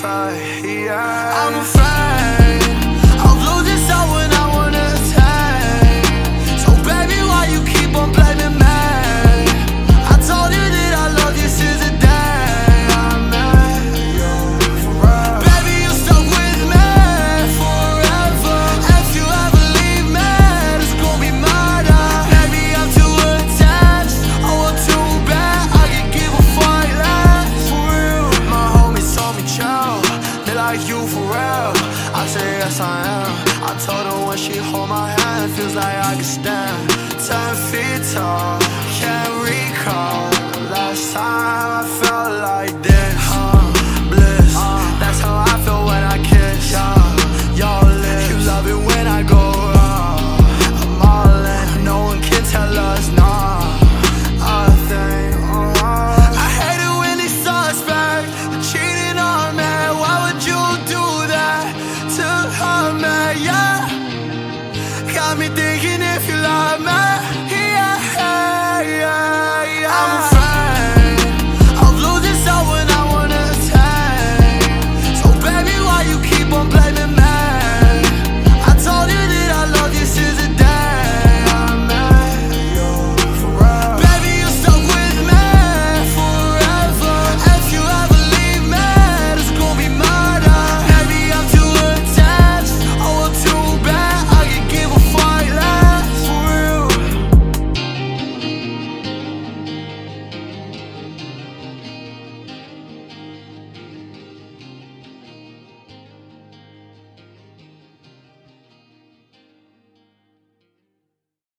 Yeah. I'm a fly. like you for real? I say yes I am. I told her when she hold my hand Feels like I can stand. Ten feet tall. me thinking if you love me